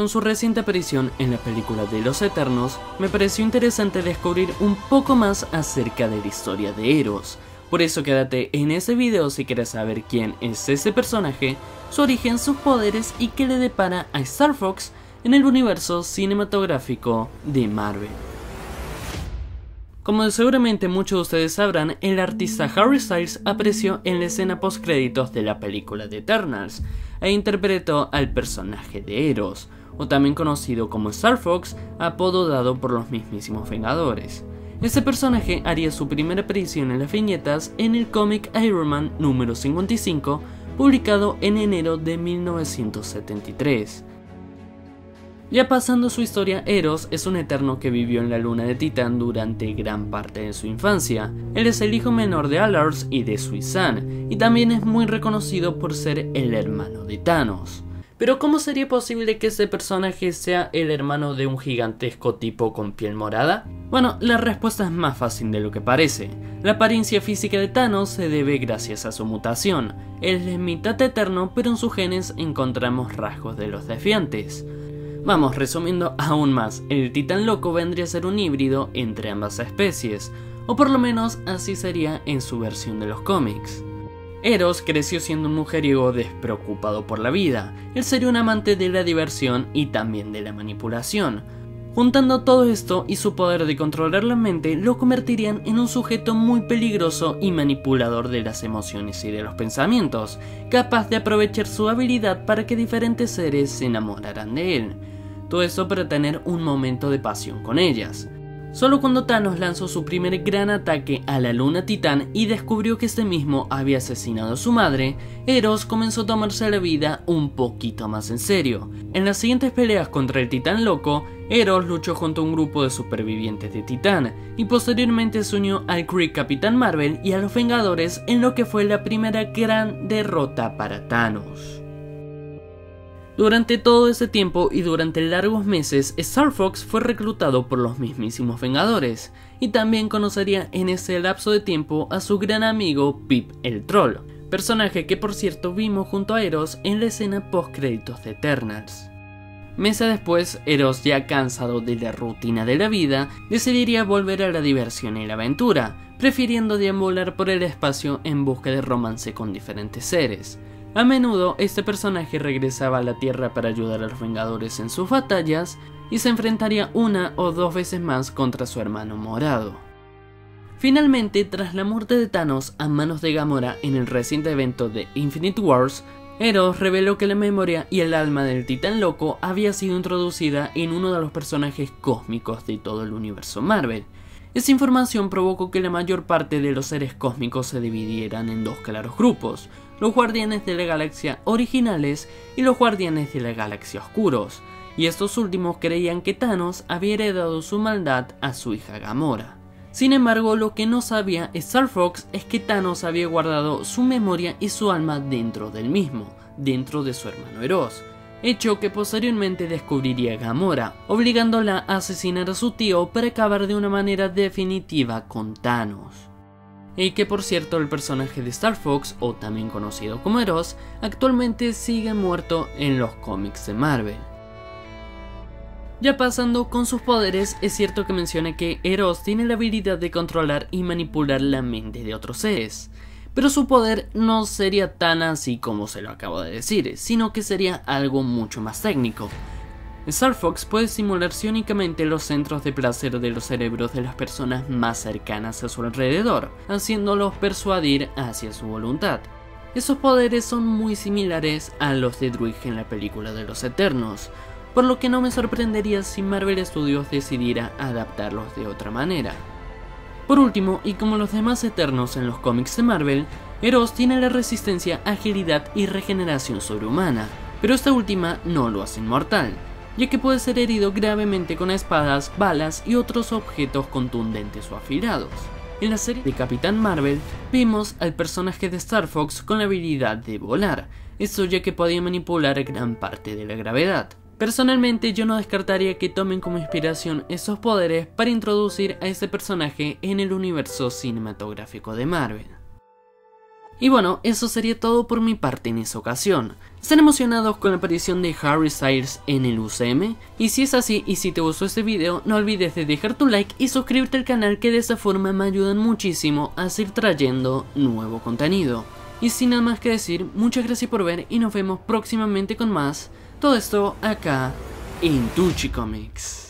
con su reciente aparición en la película de Los Eternos, me pareció interesante descubrir un poco más acerca de la historia de Eros. Por eso quédate en ese video si quieres saber quién es ese personaje, su origen, sus poderes y qué le depara a Star Fox en el universo cinematográfico de Marvel. Como seguramente muchos de ustedes sabrán, el artista Harry Styles apareció en la escena post créditos de la película de Eternals e interpretó al personaje de Eros, o también conocido como Star Fox, apodo dado por los mismísimos Vengadores. Este personaje haría su primera aparición en las viñetas en el cómic Iron Man número 55, publicado en enero de 1973. Ya pasando su historia, Eros es un eterno que vivió en la luna de Titán durante gran parte de su infancia. Él es el hijo menor de Alars y de Suizan, y también es muy reconocido por ser el hermano de Thanos. Pero ¿cómo sería posible que este personaje sea el hermano de un gigantesco tipo con piel morada? Bueno, la respuesta es más fácil de lo que parece. La apariencia física de Thanos se debe gracias a su mutación. Él es mitad eterno, pero en sus genes encontramos rasgos de los defiantes. Vamos, resumiendo aún más, el titán loco vendría a ser un híbrido entre ambas especies, o por lo menos así sería en su versión de los cómics. Eros creció siendo un mujeriego despreocupado por la vida, él sería un amante de la diversión y también de la manipulación. Juntando todo esto y su poder de controlar la mente lo convertirían en un sujeto muy peligroso y manipulador de las emociones y de los pensamientos, capaz de aprovechar su habilidad para que diferentes seres se enamoraran de él. Todo eso para tener un momento de pasión con ellas. Solo cuando Thanos lanzó su primer gran ataque a la luna titán y descubrió que este mismo había asesinado a su madre, Eros comenzó a tomarse la vida un poquito más en serio. En las siguientes peleas contra el titán loco, Eros luchó junto a un grupo de supervivientes de Titán y posteriormente se unió al Kree Capitán Marvel y a los Vengadores en lo que fue la primera gran derrota para Thanos. Durante todo ese tiempo y durante largos meses, Star Fox fue reclutado por los mismísimos Vengadores, y también conocería en ese lapso de tiempo a su gran amigo Pip el Troll, personaje que por cierto vimos junto a Eros en la escena post créditos de Eternals. Meses después, Eros, ya cansado de la rutina de la vida, decidiría volver a la diversión y la aventura, prefiriendo deambular por el espacio en busca de romance con diferentes seres. A menudo este personaje regresaba a la Tierra para ayudar a los Vengadores en sus batallas y se enfrentaría una o dos veces más contra su hermano morado. Finalmente, tras la muerte de Thanos a manos de Gamora en el reciente evento de Infinite Wars, Eros reveló que la memoria y el alma del titán loco había sido introducida en uno de los personajes cósmicos de todo el universo Marvel. Esa información provocó que la mayor parte de los seres cósmicos se dividieran en dos claros grupos, los guardianes de la galaxia originales y los guardianes de la galaxia oscuros, y estos últimos creían que Thanos había heredado su maldad a su hija Gamora. Sin embargo, lo que no sabía Star Fox es que Thanos había guardado su memoria y su alma dentro del mismo, dentro de su hermano Eros, hecho que posteriormente descubriría Gamora, obligándola a asesinar a su tío para acabar de una manera definitiva con Thanos y que por cierto el personaje de Star Fox, o también conocido como Eros, actualmente sigue muerto en los cómics de Marvel. Ya pasando con sus poderes, es cierto que menciona que Eros tiene la habilidad de controlar y manipular la mente de otros seres, pero su poder no sería tan así como se lo acabo de decir, sino que sería algo mucho más técnico, Star Fox puede simular únicamente los centros de placer de los cerebros de las personas más cercanas a su alrededor, haciéndolos persuadir hacia su voluntad. Esos poderes son muy similares a los de Druig en la película de los Eternos, por lo que no me sorprendería si Marvel Studios decidiera adaptarlos de otra manera. Por último, y como los demás Eternos en los cómics de Marvel, Eros tiene la resistencia, agilidad y regeneración sobrehumana, pero esta última no lo hace inmortal, ya que puede ser herido gravemente con espadas, balas y otros objetos contundentes o afilados. En la serie de Capitán Marvel vimos al personaje de Star Fox con la habilidad de volar, esto ya que podía manipular gran parte de la gravedad. Personalmente yo no descartaría que tomen como inspiración esos poderes para introducir a este personaje en el universo cinematográfico de Marvel. Y bueno, eso sería todo por mi parte en esa ocasión. ¿Están emocionados con la aparición de Harry Styles en el UCM? Y si es así y si te gustó este video, no olvides de dejar tu like y suscribirte al canal que de esa forma me ayudan muchísimo a seguir trayendo nuevo contenido. Y sin nada más que decir, muchas gracias por ver y nos vemos próximamente con más. Todo esto acá en Tucci Comics.